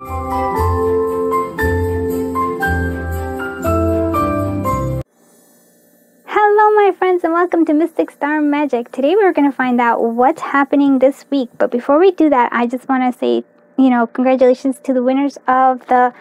Hello, my friends, and welcome to Mystic Star Magic. Today, we're going to find out what's happening this week. But before we do that, I just want to say, you know, congratulations to the winners of the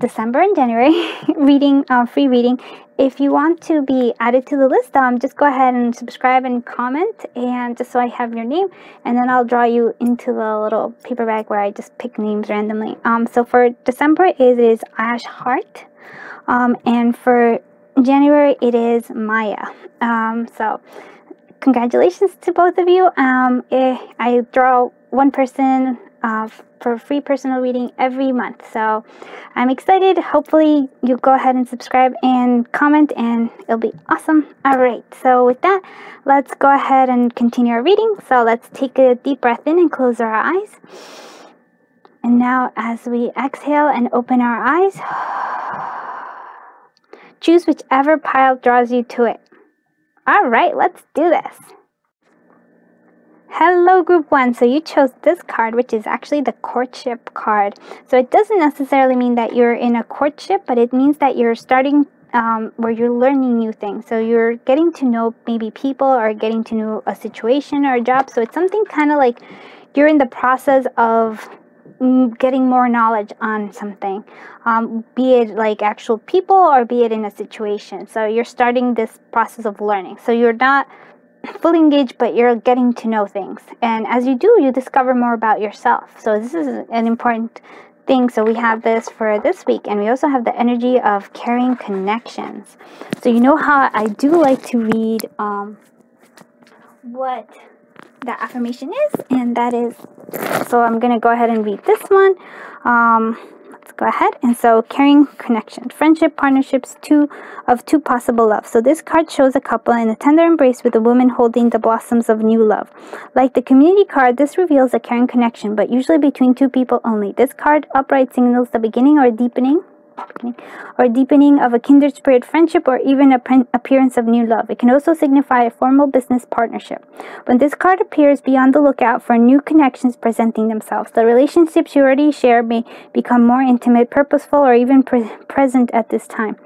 December and January reading, uh, free reading. If you want to be added to the list, um, just go ahead and subscribe and comment, and just so I have your name, and then I'll draw you into the little paper bag where I just pick names randomly. Um, so for December, it is Ash Hart, um, and for January, it is Maya. Um, so congratulations to both of you. Um, eh, I draw one person uh, for free personal reading every month. So I'm excited. Hopefully, you go ahead and subscribe and comment, and it'll be awesome. All right. So with that, let's go ahead and continue our reading. So let's take a deep breath in and close our eyes. And now, as we exhale and open our eyes, choose whichever pile draws you to it. All right, let's do this. Hello, Group 1. So you chose this card, which is actually the courtship card. So it doesn't necessarily mean that you're in a courtship, but it means that you're starting um, where you're learning new things. So you're getting to know maybe people or getting to know a situation or a job. So it's something kind of like you're in the process of mm, getting more knowledge on something, um, be it like actual people or be it in a situation. So you're starting this process of learning. So you're not fully engaged, but you're getting to know things. And as you do, you discover more about yourself. So this is an important thing. So we have this for this week, and we also have the energy of carrying connections. So you know how I do like to read um, what the affirmation is, and that is. So I'm gonna go ahead and read this one. Um, go ahead. And so caring connection, friendship, partnerships, two of two possible love. So this card shows a couple in a tender embrace with a woman holding the blossoms of new love. Like the community card, this reveals a caring connection, but usually between two people only. This card upright signals the beginning or deepening or deepening of a kindred spirit friendship or even a appearance of new love. It can also signify a formal business partnership. When this card appears, be on the lookout for new connections presenting themselves. The relationships you already share may become more intimate, purposeful, or even pre present at this time.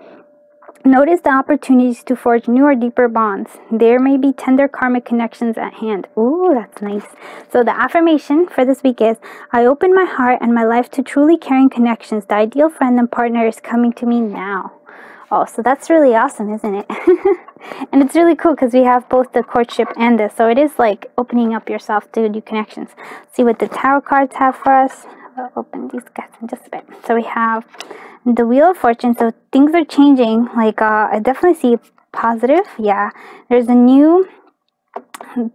Notice the opportunities to forge new or deeper bonds. There may be tender karmic connections at hand. Ooh, that's nice. So, the affirmation for this week is I open my heart and my life to truly caring connections. The ideal friend and partner is coming to me now. Oh, so that's really awesome, isn't it? and it's really cool because we have both the courtship and this. So, it is like opening up yourself to new connections. See what the tarot cards have for us. I'll open these guys in just a bit. So, we have the wheel of fortune. So things are changing. Like uh, i definitely see positive. Yeah. There's a new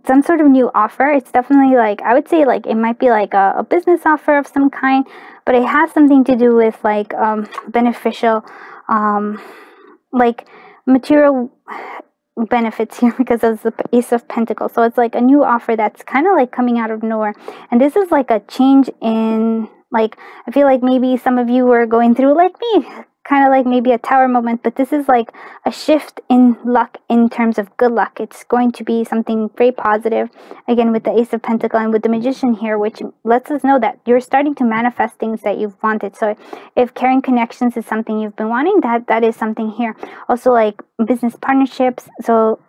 some sort of new offer. It's definitely like i would say like it might be like a, a business offer of some kind but it has something to do with like um, beneficial um, like material benefits here because of the ace of pentacles. So it's like a new offer that's kind of like coming out of nowhere. And this is like a change in like, I feel like maybe some of you were going through, like me, kind of like maybe a tower moment, but this is like a shift in luck in terms of good luck. It's going to be something very positive. Again, with the Ace of Pentacle and with the Magician here, which lets us know that you're starting to manifest things that you've wanted. So if caring connections is something you've been wanting, that that is something here. Also, like business partnerships. So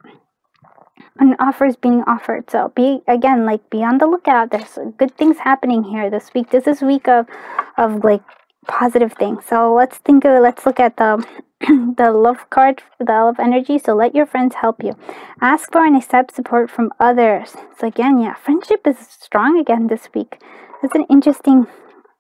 an offer is being offered. So be again like be on the lookout. There's good things happening here this week. This is week of of like positive thing. So let's think of it let's look at the the love card the love energy. So let your friends help you. Ask for and accept support from others. So again, yeah, friendship is strong again this week. It's an interesting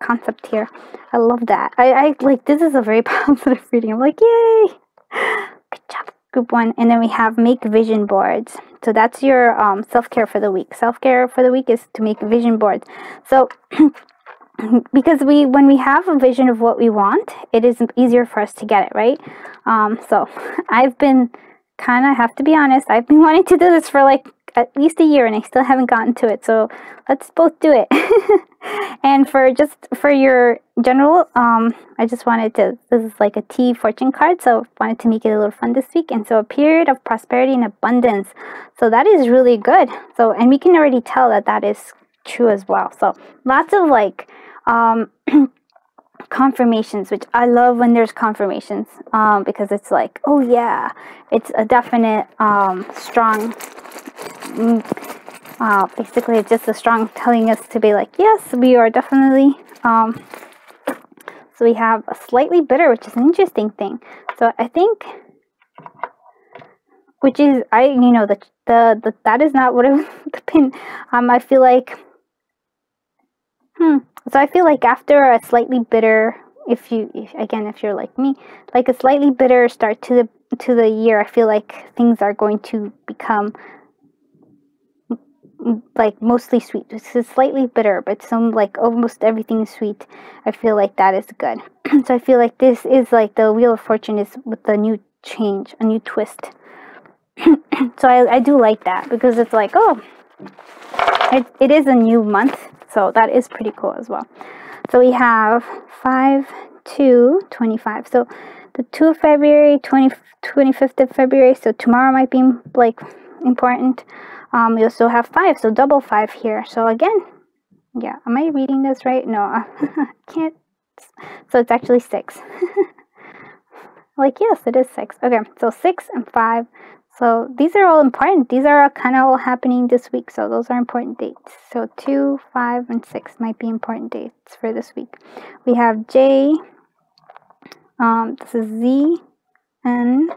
concept here. I love that. I, I like this is a very positive reading. I'm like, yay! Good job group one and then we have make vision boards so that's your um, self-care for the week self-care for the week is to make vision boards so because we when we have a vision of what we want it is easier for us to get it right um, so i've been kind of have to be honest i've been wanting to do this for like at least a year and I still haven't gotten to it. So let's both do it. and for just for your general, um, I just wanted to, this is like a tea fortune card. So wanted to make it a little fun this week. And so a period of prosperity and abundance. So that is really good. So, and we can already tell that that is true as well. So lots of like, um, confirmations, which I love when there's confirmations um, because it's like, oh yeah, it's a definite, um, strong, mm, uh, basically, just a strong telling us to be like, yes, we are definitely. Um, so we have a slightly bitter, which is an interesting thing. So I think, which is I, you know, the the, the that is not what the pin. Um, I feel like. Hmm. So I feel like after a slightly bitter, if you if, again if you're like me, like a slightly bitter start to the to the year, I feel like things are going to become like mostly sweet. Is slightly bitter, but some like almost everything is sweet. I feel like that is good. so I feel like this is like the wheel of fortune is with the new change, a new twist. so I, I do like that because it's like oh, it, it is a new month, so that is pretty cool as well. So we have 5 to 25. So the 2 of February, 20, 25th of February. So tomorrow might be like important. Um, we also have 5, so double 5 here. So again, yeah, am I reading this right? No, I can't. So it's actually 6. like, yes, it is 6. Okay, so 6 and 5. So these are all important. These are all kind of all happening this week. So those are important dates. So 2, 5, and 6 might be important dates for this week. We have J. Um, this is Z. N.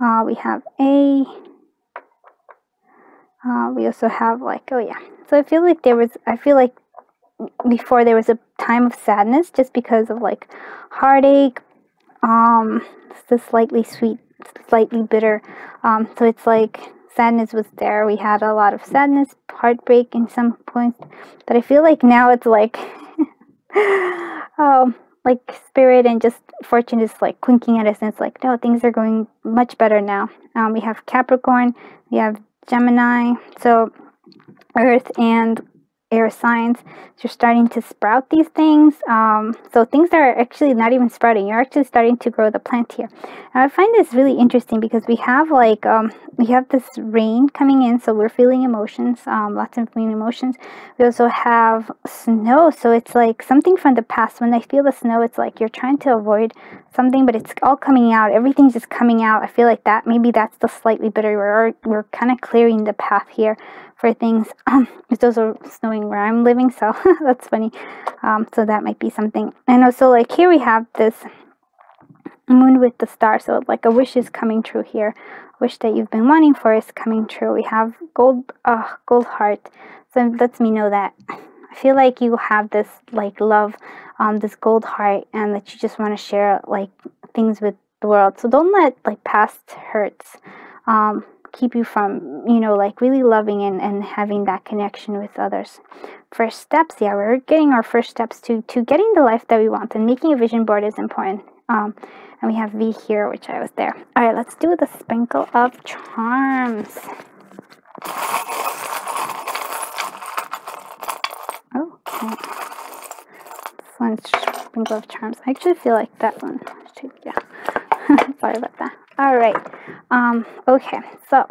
Uh, we have A. Uh, we also have like, oh yeah. So I feel like there was, I feel like before there was a time of sadness just because of like heartache, um, the slightly sweet slightly bitter. Um, so it's like sadness was there. We had a lot of sadness, heartbreak in some points, but I feel like now it's like, um, like spirit and just fortune is like clinking at us, and it's like no, things are going much better now. Um, we have Capricorn, we have Gemini, so Earth and air signs. You're starting to sprout these things. Um, so things are actually not even sprouting. You're actually starting to grow the plant here. And I find this really interesting because we have like um, we have this rain coming in, so we're feeling emotions, um, lots of feeling emotions. We also have snow, so it's like something from the past. When I feel the snow, it's like you're trying to avoid something, but it's all coming out. Everything's just coming out. I feel like that maybe that's the slightly bitter. We're we're kind of clearing the path here for things. Um, it's also snowing where I'm living, so that's funny. Um, so that might be something. And also, like here we have this moon with the star. So like a wish is coming true here. Wish that you've been wanting for is coming true. We have gold, uh, gold heart. So it lets me know that I feel like you have this like love, um, this gold heart, and that you just want to share like things with the world. So don't let like past hurts. Um, keep you from, you know, like really loving and, and having that connection with others. First steps, yeah, we're getting our first steps to, to getting the life that we want and making a vision board is important. Um, and we have V here, which I was there. All right, let's do the sprinkle of charms. Okay. This one's sprinkle of charms. I actually feel like that one. Yeah. Sorry about that. All right. Um. Okay. So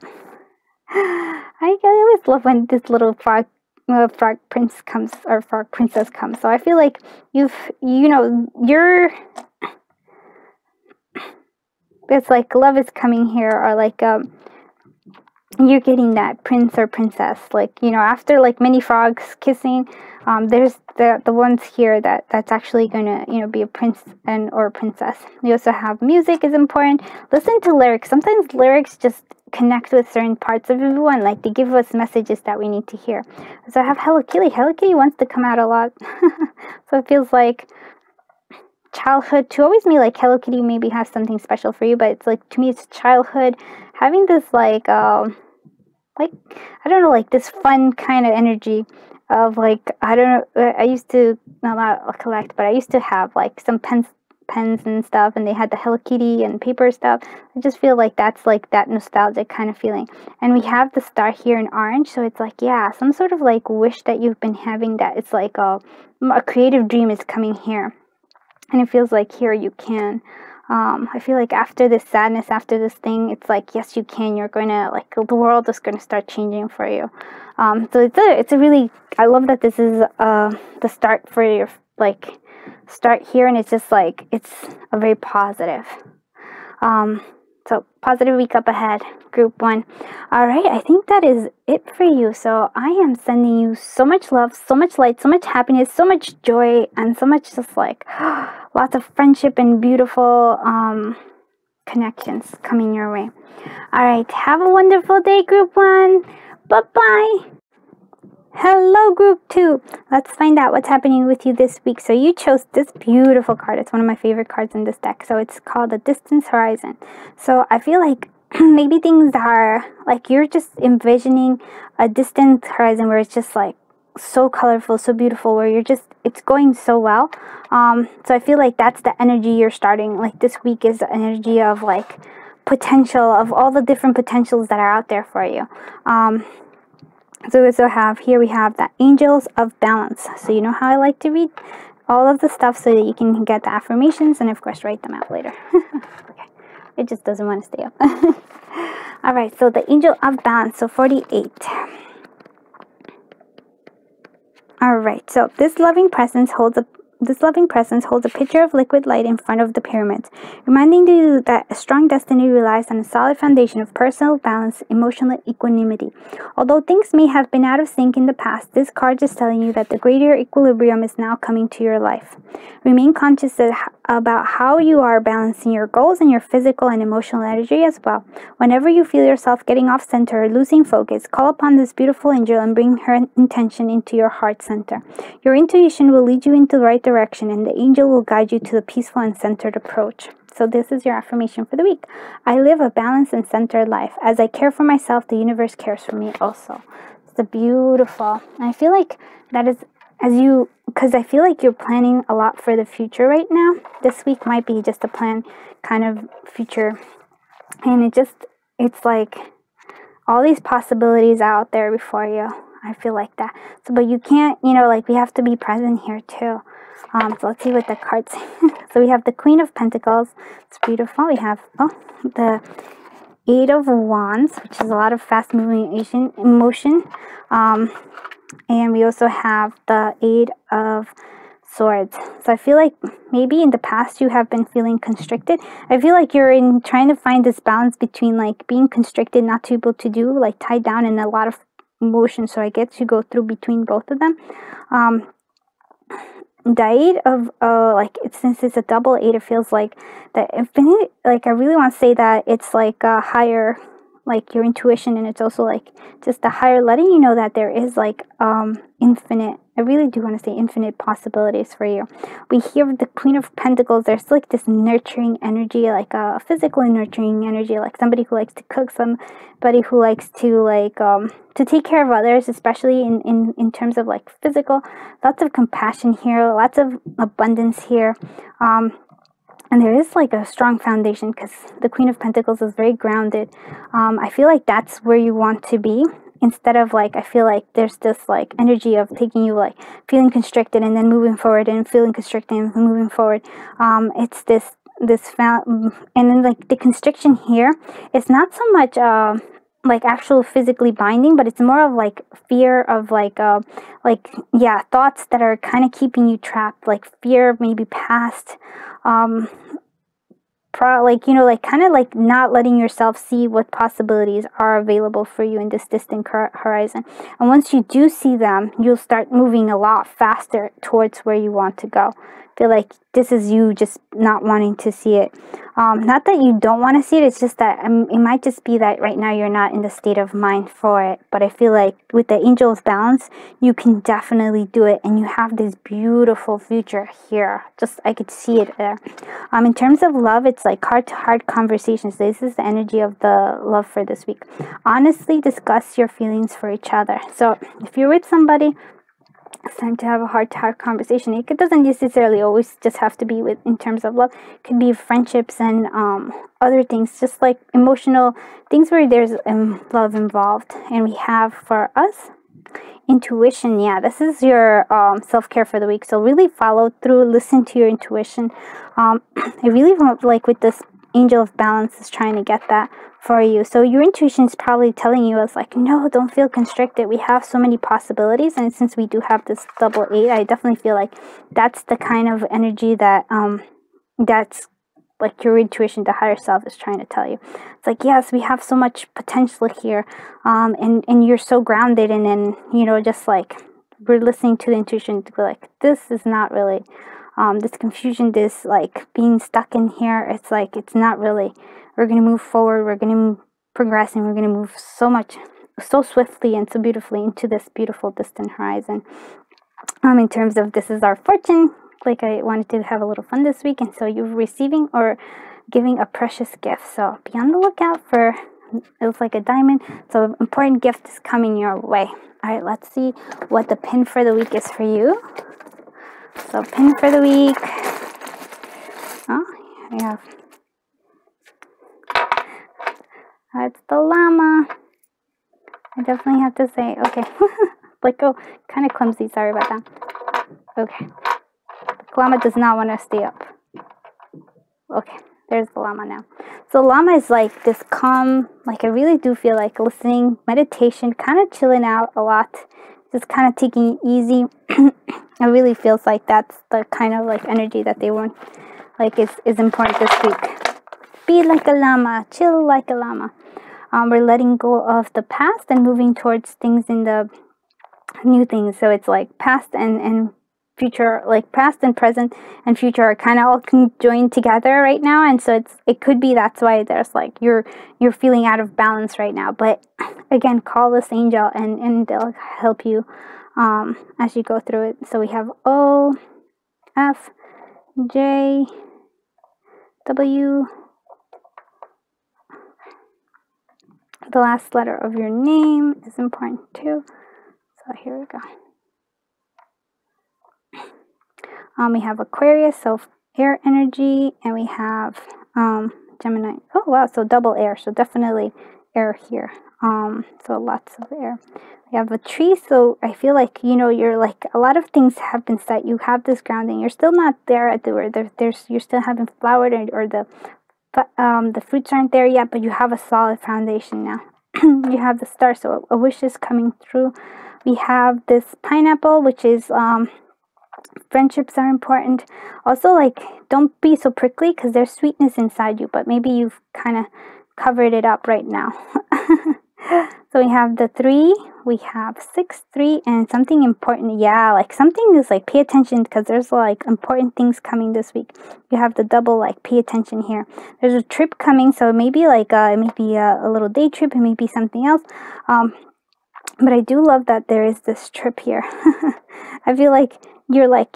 I, always love when this little frog, uh, frog prince comes or frog princess comes. So I feel like you've, you know, you're. It's like love is coming here, or like um, you're getting that prince or princess. Like you know, after like many frogs kissing, um, there's the the ones here that that's actually gonna you know be a prince and or a princess. We also have music is important. Listen to lyrics. Sometimes lyrics just connect with certain parts of everyone. Like they give us messages that we need to hear. So I have Hello Kitty. Hello Kitty wants to come out a lot. so it feels like childhood to always me like Hello Kitty maybe has something special for you, but it's like to me it's childhood having this like um like I don't know like this fun kind of energy of like I don't know. I used to not collect, but I used to have like some pens, pens and stuff, and they had the Hello Kitty and paper stuff. I just feel like that's like that nostalgic kind of feeling. And we have the star here in orange, so it's like yeah, some sort of like wish that you've been having that it's like a a creative dream is coming here, and it feels like here you can. Um, I feel like after this sadness, after this thing, it's like yes, you can. You're going to like the world is going to start changing for you. Um, so it's a it's a really I love that this is uh, the start for your like start here and it's just like it's a very positive um so positive week up ahead group one. All right i think that is it for you. So i am sending you so much love so much light so much happiness so much joy and so much just like lots of friendship and beautiful um connections coming your way. All right have a wonderful day group one. Bye bye Hello, group two. Let's find out what's happening with you this week. So, you chose this beautiful card. It's one of my favorite cards in this deck. So, it's called the Distance Horizon. So, I feel like maybe things are like you're just envisioning a distant horizon where it's just like so colorful, so beautiful, where you're just, it's going so well. Um, so, I feel like that's the energy you're starting. Like, this week is the energy of like potential, of all the different potentials that are out there for you. Um, so we also have here we have the angels of balance. So you know how I like to read all of the stuff so that you can get the affirmations and of course write them out later. okay. It just doesn't want to stay up. all right, so the angel of balance, so 48. All right, so this loving presence holds a this loving presence holds a pitcher of liquid light in front of the pyramid, reminding you that a strong destiny relies on a solid foundation of personal balance, emotional equanimity. Although things may have been out of sync in the past, this card is telling you that the greater equilibrium is now coming to your life. Remain conscious about how you are balancing your goals and your physical and emotional energy as well. Whenever you feel yourself getting off center or losing focus, call upon this beautiful angel and bring her intention into your heart center. Your intuition will lead you into the right direction direction, and the angel will guide you to the peaceful and centered approach. So, this is your affirmation for the week. I live a balanced and centered life. As I care for myself, the universe cares for me also. It's a beautiful. I feel like that is as you because I feel like you're planning a lot for the future right now. This week might be just a plan kind of future. And it just it's like all these possibilities out there before you. I feel like that. So but you can't, you know, like we have to be present here too. Um, so let's see what the cards. so we have the Queen of Pentacles. It's beautiful. We have oh the Eight of Wands, which is a lot of fast moving emotion. Um, and we also have the Eight of Swords. So I feel like maybe in the past you have been feeling constricted. I feel like you're in trying to find this balance between like being constricted, not to able to do, like tied down in a lot of emotion. So I get to go through between both of them. Um, the eight of uh like it, since it's a double eight it feels like the infinite like i really want to say that it's like a higher like your intuition and it's also like just the higher letting you know that there is like um infinite i really do want to say infinite possibilities for you. We hear the queen of pentacles there's like this nurturing energy like a physical nurturing energy like somebody who likes to cook somebody who likes to like um to take care of others especially in in in terms of like physical. Lots of compassion here lots of abundance here. Um and there is like a strong foundation because the queen of pentacles is very grounded. Um, i feel like that's where you want to be instead of like i feel like there's this like energy of taking you like feeling constricted and then moving forward and feeling constricted and moving forward. Um, it's this this found and then like the constriction here it's not so much uh, like actual physically binding but it's more of like fear of like uh like yeah thoughts that are kind of keeping you trapped like fear maybe past um pro like you know like kind of like not letting yourself see what possibilities are available for you in this distant horizon. And once you do see them you'll start moving a lot faster towards where you want to go feel like this is you just not wanting to see it. Um, not that you don't want to see it, it's just that um, it might just be that right now you're not in the state of mind for it. But I feel like with the angel's balance, you can definitely do it and you have this beautiful future here. Just I could see it there. Um, in terms of love, it's like heart to heart conversations. This is the energy of the love for this week. Honestly discuss your feelings for each other. So if you're with somebody, time to have a heart to heart conversation. It doesn't necessarily always just have to be with in terms of love. It could be friendships and um, other things, just like emotional things where there's um, love involved. And we have for us intuition. Yeah, this is your um, self care for the week. So really follow through, listen to your intuition. Um, I really like with this angel of balance is trying to get that for you. So your intuition is probably telling you it's like, no, don't feel constricted. We have so many possibilities. And since we do have this double eight, I definitely feel like that's the kind of energy that um that's like your intuition, the higher self is trying to tell you. It's like, yes, we have so much potential here. Um and, and you're so grounded and then, you know, just like we're listening to the intuition to be like, this is not really um, this confusion, this like being stuck in here. It's like it's not really. We're gonna move forward. We're gonna progress, and we're gonna move so much, so swiftly and so beautifully into this beautiful distant horizon. Um, in terms of this is our fortune. Like I wanted to have a little fun this week, and so you're receiving or giving a precious gift. So be on the lookout for. It's like a diamond. So an important gift is coming your way. All right, let's see what the pin for the week is for you. So pin for the week. Oh, we have. That's the llama. I definitely have to say, okay. like, oh, kind of clumsy. Sorry about that. Okay. The llama does not want to stay up. Okay, there's the llama now. So llama is like this calm, like I really do feel like listening, meditation, kind of chilling out a lot. Just kind of taking it easy. it really feels like that's the kind of like energy that they want. Like is, is important this week. Be like a llama chill like a llama. Um, we're letting go of the past and moving towards things in the new things. So it's like past and and future like past and present and future are kind of all conjoined together right now and so it's it could be that's why there's like you're you're feeling out of balance right now but again call this angel and and they'll help you um, as you go through it. So we have O, F, J, W, the last letter of your name is important too. So here we go. Um, we have Aquarius, so air energy, and we have um, Gemini. Oh wow, so double air, so definitely air here. Um, so lots of air. We have a tree, so I feel like you know you're like a lot of things have been set. You have this grounding. You're still not there at the where there, there's you still haven't flowered or, or the um the fruits aren't there yet, but you have a solid foundation now. you have the star, so a wish is coming through. We have this pineapple, which is um friendships are important. Also, like don't be so prickly because there's sweetness inside you, but maybe you've kind of covered it up right now. so we have the three, we have six, three, and something important. Yeah, like something is like pay attention because there's like important things coming this week. You have the double, like pay attention here. There's a trip coming, so maybe like uh, maybe a, a little day trip, it may be something else. Um, but I do love that there is this trip here. I feel like you're like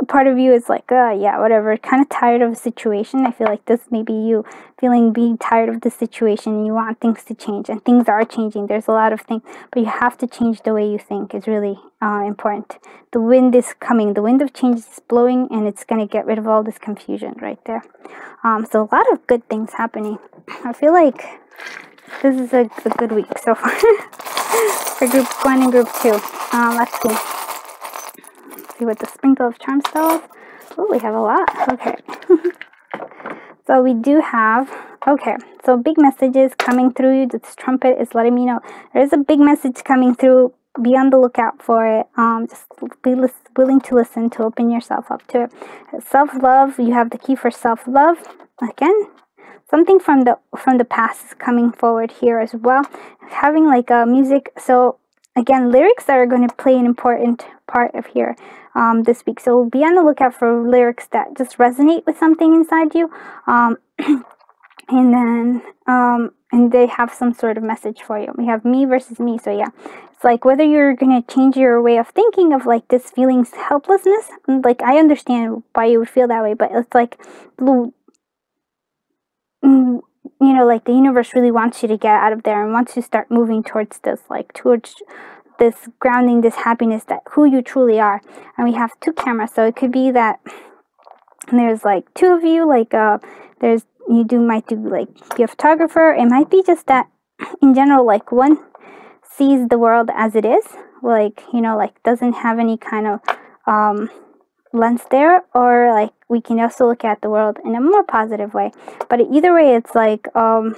a part of you is like, uh, yeah, whatever, kind of tired of a situation. I feel like this may be you feeling being tired of the situation and you want things to change, and things are changing. There's a lot of things, but you have to change the way you think, is really uh, important. The wind is coming, the wind of change is blowing, and it's going to get rid of all this confusion right there. Um, so, a lot of good things happening. I feel like this is a, a good week so far for group one and group two. Um, let's see see what the sprinkle of charm spells. Oh, we have a lot. Okay. so we do have, okay, so big messages coming through you. This trumpet is letting me know there's a big message coming through. Be on the lookout for it. Um, just be willing to listen to open yourself up to it. Self love. You have the key for self love. Again, something from the from the past is coming forward here as well. Having like a music. So again, lyrics are going to play an important part of here um, this week. So be on the lookout for lyrics that just resonate with something inside you. Um, and then, um, and they have some sort of message for you. We have me versus me. So yeah, it's like whether you're going to change your way of thinking of like this feelings helplessness. Like I understand why you would feel that way, but it's like, mm, you know, like the universe really wants you to get out of there and wants you to start moving towards this, like towards this grounding, this happiness that who you truly are. And we have two cameras, so it could be that there's like two of you, like uh, there's you do might do like be a photographer. It might be just that in general, like one sees the world as it is, like you know, like doesn't have any kind of um lens there or like we can also look at the world in a more positive way but either way it's like um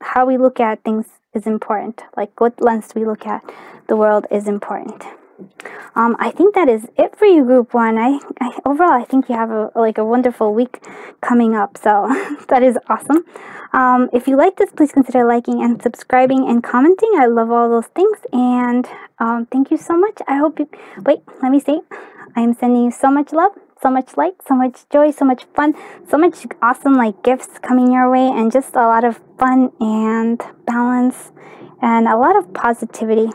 how we look at things is important like what lens we look at the world is important um, I think that is it for you, Group One. I, I overall, I think you have a like a wonderful week coming up. So that is awesome. Um, if you like this, please consider liking and subscribing and commenting. I love all those things, and um, thank you so much. I hope you wait. Let me say, I am sending you so much love, so much light, so much joy, so much fun, so much awesome like gifts coming your way, and just a lot of fun and balance, and a lot of positivity.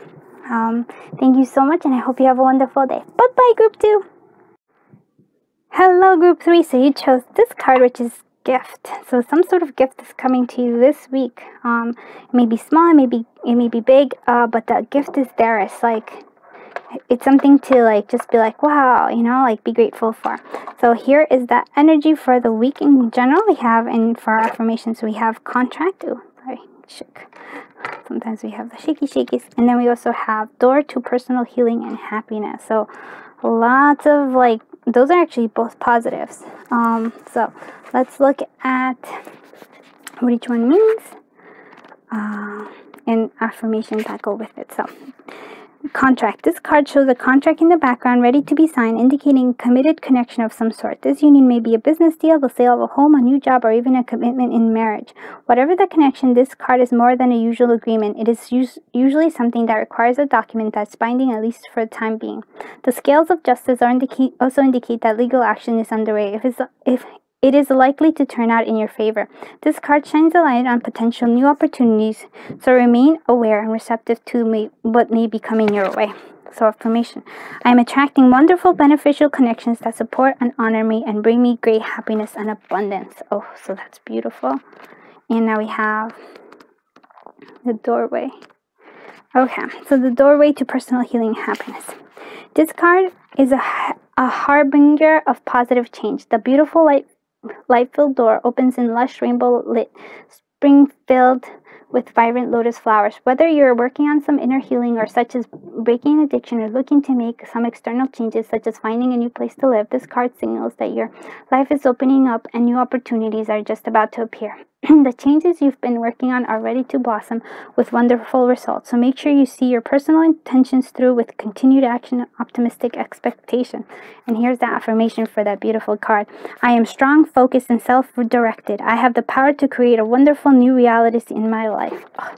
Um, thank you so much, and I hope you have a wonderful day. Bye bye, Group 2. Hello, Group 3. So you chose this card, which is gift. So some sort of gift is coming to you this week. Um, it may be small, it may be, it may be big, uh, but the gift is there. It's like, it's something to like just be like, wow, you know, like be grateful for. So here is the energy for the week in general. We have, and for our affirmations, we have contract. Ooh, sorry, shook. Sometimes we have the shaky shakies. And then we also have door to personal healing and happiness. So lots of like, those are actually both positives. Um, so let's look at what each one means. Uh, and affirmation that go with it. So Contract. This card shows a contract in the background ready to be signed, indicating committed connection of some sort. This union may be a business deal, the sale of a home, a new job, or even a commitment in marriage. Whatever the connection, this card is more than a usual agreement. It is us usually something that requires a document that's binding, at least for the time being. The scales of justice indicate, also indicate that legal action is underway. If, if it is likely to turn out in your favor. This card shines a light on potential new opportunities, so remain aware and receptive to may, what may be coming your way. So, affirmation I am attracting wonderful, beneficial connections that support and honor me and bring me great happiness and abundance. Oh, so that's beautiful. And now we have the doorway. Okay, so the doorway to personal healing happiness. This card is a, a harbinger of positive change. The beautiful light light-filled door opens in lush rainbow-lit spring filled with vibrant lotus flowers. Whether you're working on some inner healing or such as breaking an addiction or looking to make some external changes such as finding a new place to live, this card signals that your life is opening up and new opportunities are just about to appear. the changes you've been working on are ready to blossom with wonderful results. So make sure you see your personal intentions through with continued action and optimistic expectation. And here's the affirmation for that beautiful card. I am strong, focused, and self-directed. I have the power to create a wonderful new reality in my life. Oh,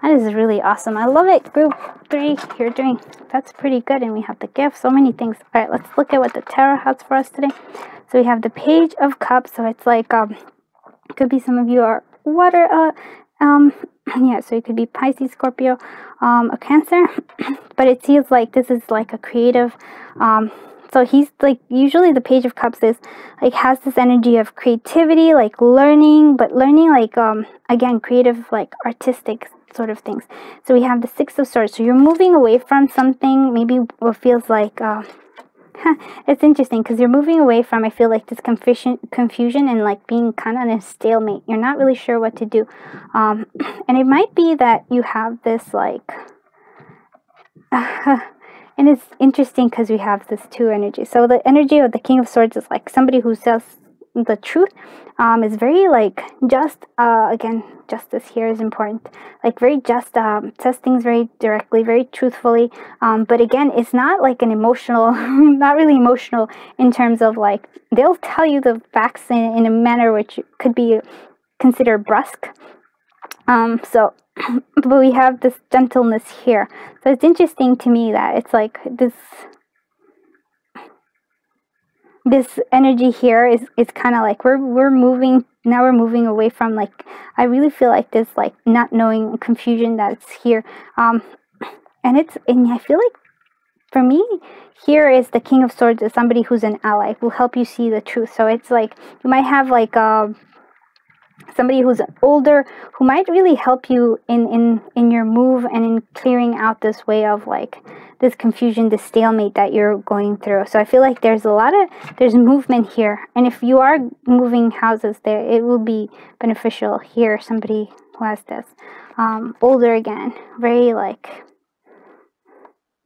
that is really awesome. I love it. Group three, you're doing that's pretty good. And we have the gift, so many things. All right, let's look at what the tarot has for us today. So we have the Page of Cups. So it's like um could be some of you are water uh, um yeah so it could be pisces scorpio um a cancer but it feels like this is like a creative um so he's like usually the page of cups is like has this energy of creativity like learning but learning like um again creative like artistic sort of things. So we have the six of swords so you're moving away from something maybe what feels like uh it's interesting because you're moving away from, I feel like, this confusion, confusion and like being kind of in a stalemate. You're not really sure what to do. Um, and it might be that you have this like, and it's interesting because we have this two energy. So the energy of the King of Swords is like somebody who says the truth um, is very like just uh, again justice here is important. Like very just um, says things very directly very truthfully um, but again it's not like an emotional not really emotional in terms of like they'll tell you the facts in, in a manner which could be considered brusque. Um, so but we have this gentleness here. So it's interesting to me that it's like this this energy here is is kind of like we're we're moving now we're moving away from like i really feel like this like not knowing confusion that's here. Um and it's and i feel like for me here is the king of swords is somebody who's an ally who help you see the truth. So it's like you might have like um somebody who's older who might really help you in in in your move and in clearing out this way of like this confusion this stalemate that you're going through so i feel like there's a lot of there's movement here and if you are moving houses there it will be beneficial here somebody who has this um older again very like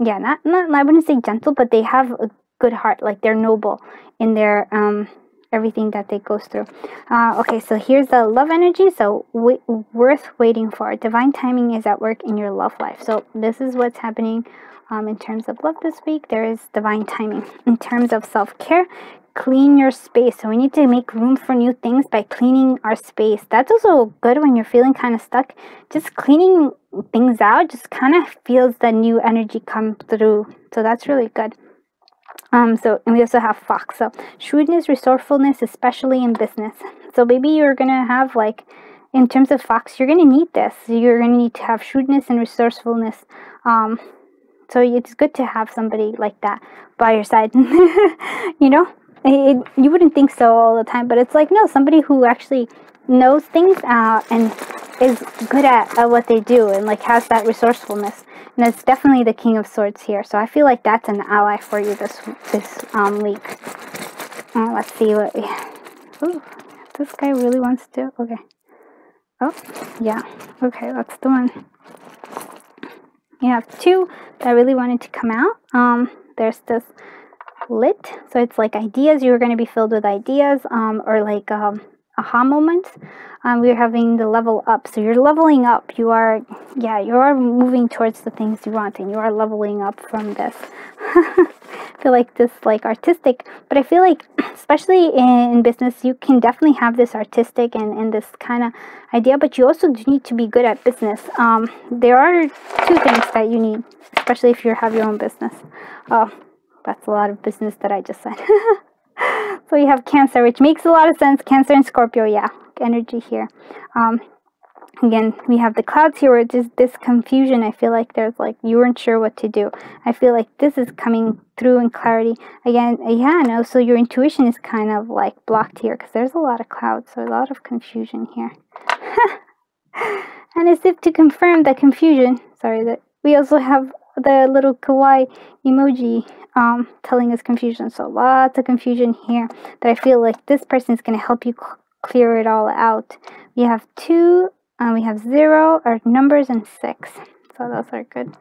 yeah not not i wouldn't say gentle but they have a good heart, like they're noble in their um, everything that they goes through. Uh, okay, so here's the love energy. So worth waiting for. Divine timing is at work in your love life. So this is what's happening um, in terms of love this week. There is divine timing. In terms of self care, clean your space. So we need to make room for new things by cleaning our space. That's also good when you're feeling kind of stuck. Just cleaning things out just kind of feels the new energy come through. So that's really good. Um, so, and we also have Fox. So, shrewdness, resourcefulness, especially in business. So, maybe you're gonna have like, in terms of Fox, you're gonna need this. You're gonna need to have shrewdness and resourcefulness. Um, so it's good to have somebody like that by your side. you know, it, you wouldn't think so all the time, but it's like no, somebody who actually knows things uh, and is good at, at what they do and like has that resourcefulness. And it's definitely the King of Swords here. So I feel like that's an ally for you this this um, week. Uh, let's see what we... Ooh, this guy really wants to... Okay. Oh, yeah. Okay, that's the one. You have two that I really wanted to come out. Um, there's this lit. So it's like ideas. You're going to be filled with ideas um, or like um, aha moments um, we're having the level up. So you're leveling up. You are yeah you are moving towards the things you want and you are leveling up from this. I feel like this like artistic but I feel like especially in business you can definitely have this artistic and, and this kind of idea but you also need to be good at business. Um, there are two things that you need especially if you have your own business. Oh that's a lot of business that I just said so you have Cancer, which makes a lot of sense. Cancer and Scorpio, yeah, energy here. Um, again, we have the clouds here, which is this confusion. I feel like there's like you weren't sure what to do. I feel like this is coming through in clarity. Again, yeah, no, so your intuition is kind of like blocked here because there's a lot of clouds, so a lot of confusion here. and as if to confirm the confusion, sorry, that we also have the little kawaii emoji um, telling us confusion. So lots of confusion here that I feel like this person is going to help you clear it all out. We have two, uh, we have zero, our numbers, and six. So those are good.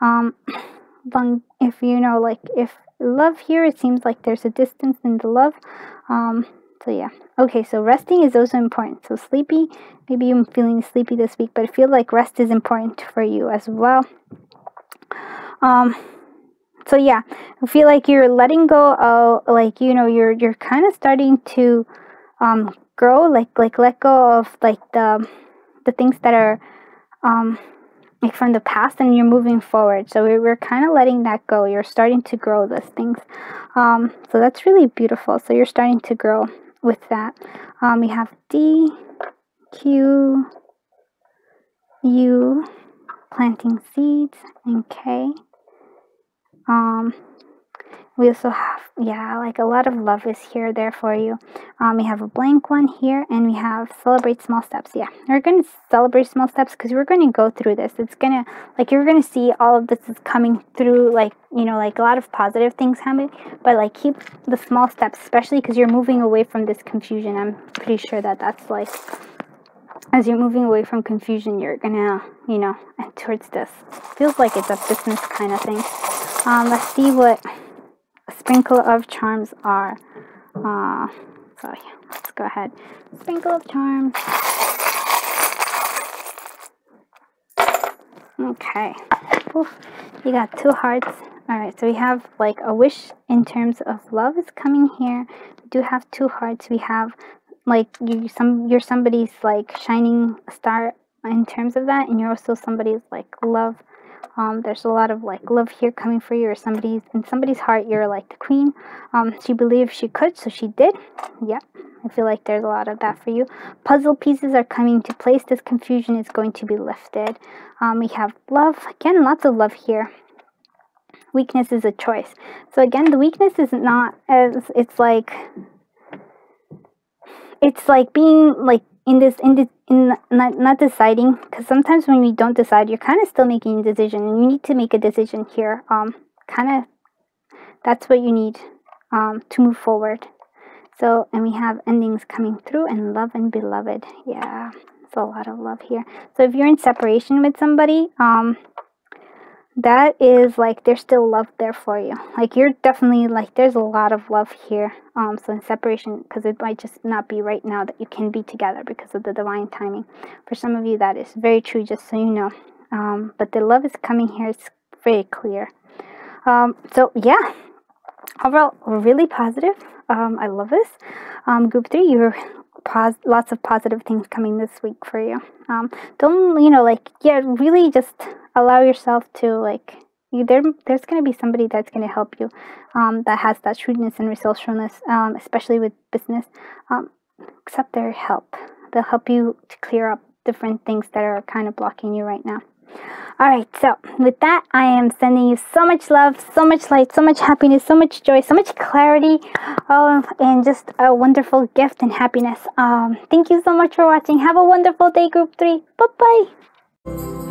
Um, if you know, like if love here, it seems like there's a distance in the love. Um, so yeah. Okay, so resting is also important. So sleepy, maybe you're feeling sleepy this week, but I feel like rest is important for you as well. Um, so yeah, I feel like you're letting go of like you know you're you're kind of starting to um, grow like like let go of like the the things that are um, like from the past and you're moving forward. So we're, we're kind of letting that go. You're starting to grow those things. Um, so that's really beautiful. So you're starting to grow with that. Um, we have D, Q, U, planting seeds, okay Um, we also have, yeah, like a lot of love is here there for you. Um, we have a blank one here, and we have celebrate small steps. Yeah, we're to celebrate small steps because we're to go through this. It's to, like, you're to see all of this is coming through, like, you know, like a lot of positive things happening, but like keep the small steps, especially because you're moving away from this confusion. I'm pretty sure that that's like as you're moving away from confusion, you're gonna, you know, and towards this. Feels like it's a business kind of thing. Um, let's see what a sprinkle of charms are. Uh, so yeah, let's go ahead. Sprinkle of charms. Okay. Oof, you got two hearts. Alright, so we have like a wish in terms of love is coming here. We do have two hearts. We have like you some you're somebody's like shining star in terms of that and you're also somebody's like love. Um, there's a lot of like love here coming for you or somebody's in somebody's heart you're like the queen. Um, she believed she could so she did. Yeah i feel like there's a lot of that for you. Puzzle pieces are coming to place. This confusion is going to be lifted. Um, we have love. Again lots of love here. Weakness is a choice. So again the weakness is not as it's like it's like being like in this in this in not, not deciding because sometimes when we don't decide you're kind of still making a decision and you need to make a decision here um kind of that's what you need um to move forward. So and we have endings coming through and love and beloved. Yeah it's a lot of love here. So if you're in separation with somebody um that is like there's still love there for you. Like you're definitely like there's a lot of love here. Um, so in separation, because it might just not be right now that you can be together because of the divine timing. For some of you, that is very true. Just so you know. Um, but the love is coming here. It's very clear. Um, so yeah, overall, really positive. Um, I love this. Um, group three, you're pos- lots of positive things coming this week for you. Um, don't you know like yeah, really just allow yourself to like you there. There's gonna be somebody that's gonna help you, um, that has that shrewdness and resourcefulness, um, especially with business. Um, accept their help. They'll help you to clear up different things that are kind of blocking you right now. All right, so with that, I am sending you so much love, so much light, so much happiness, so much joy, so much clarity, um, and just a wonderful gift and happiness. Um, thank you so much for watching. Have a wonderful day, Group 3. Bye bye.